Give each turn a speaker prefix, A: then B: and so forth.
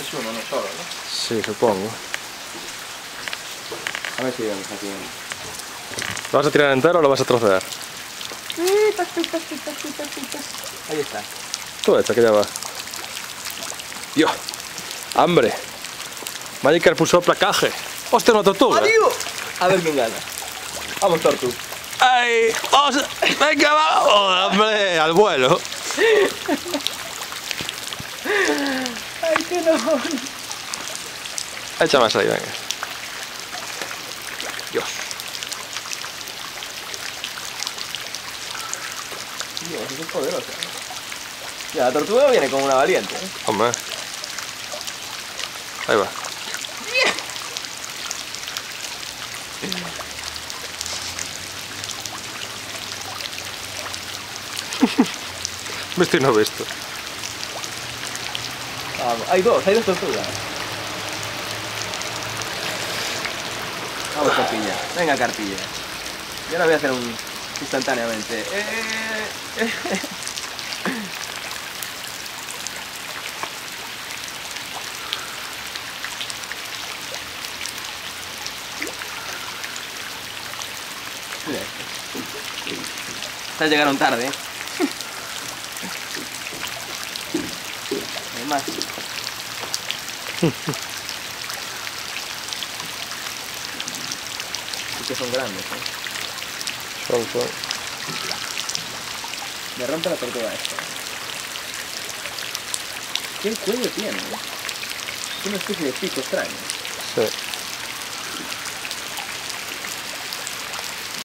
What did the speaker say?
A: Es uno, no solo, ¿no?
B: Sí, supongo.
A: A ver si vemos aquí.
B: ¿Lo vas a tirar entero o lo vas a trocear?
A: Ahí está.
B: Tú echa, que ya va. Dios. Hambre. Magikarp puso placaje. Hostia, una tortuga.
A: ¡Adiós! A ver quién gana. Vamos, Tortu.
B: ¡Ay! ¡Venga, vamos! ¡Hombre! ¡Al vuelo!
A: ¡Ay, qué no!
B: Echa más ahí, venga. Dios.
A: Dios, eso es poderosa. Ya, la tortuga viene como una valiente. ¿eh?
B: Hombre. Ahí va. Visto y no visto.
A: Hay dos, hay dos tortugas. Vamos, carpilla. Venga, carpilla. Yo la voy a hacer un instantáneamente. Eh, eh, eh. Estas llegaron tarde. ¿eh? Hay más. Sí que son grandes, ¿eh?
B: Son, son.
A: Me rompe la tortuga esta. ¿Qué cuello tiene? Es una especie de pico extraño.
B: Sí.